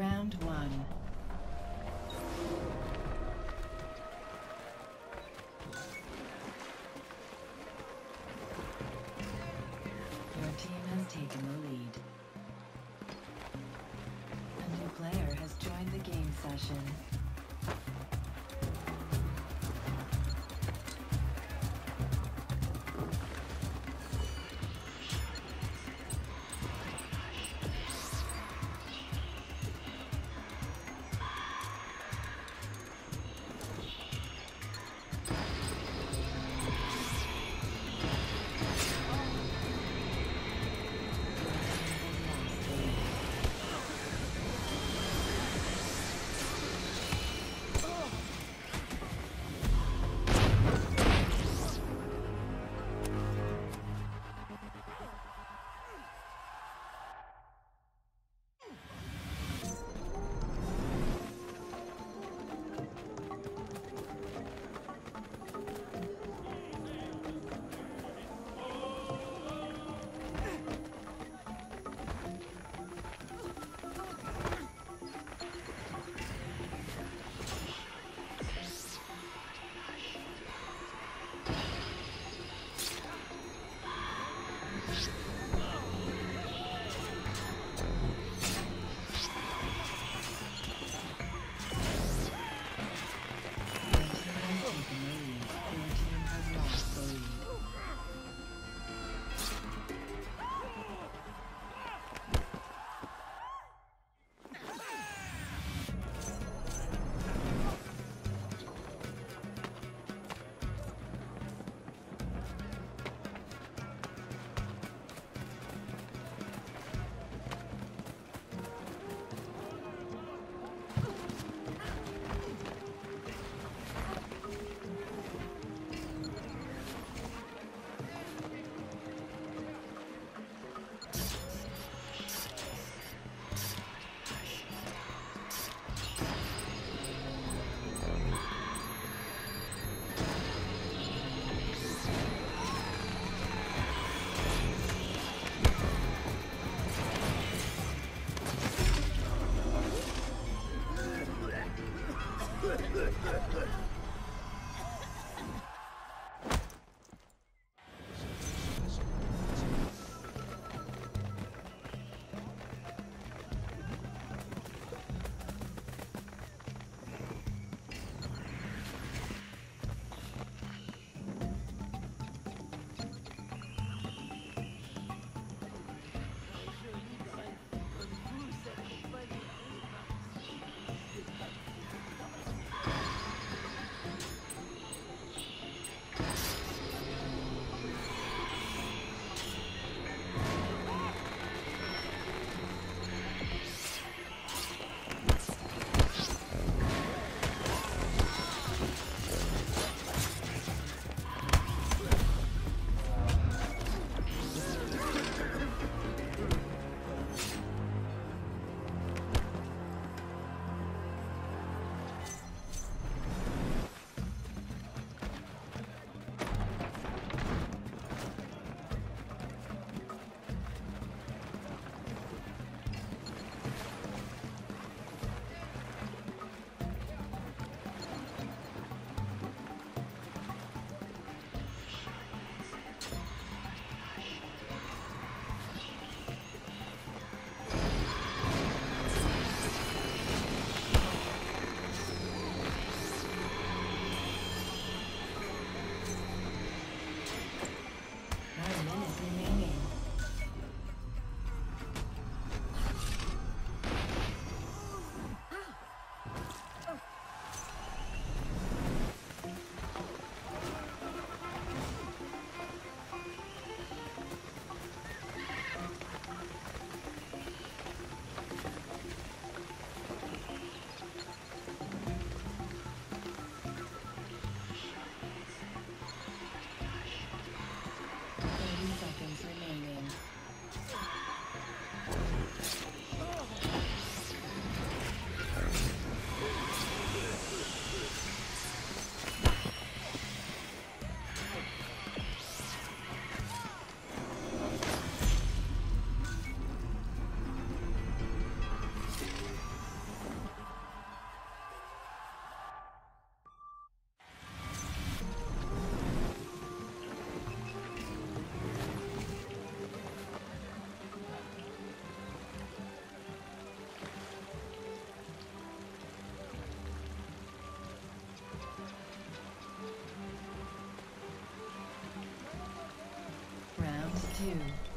Round one. Your team has taken the lead. A new player has joined the game session. Two.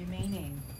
remaining.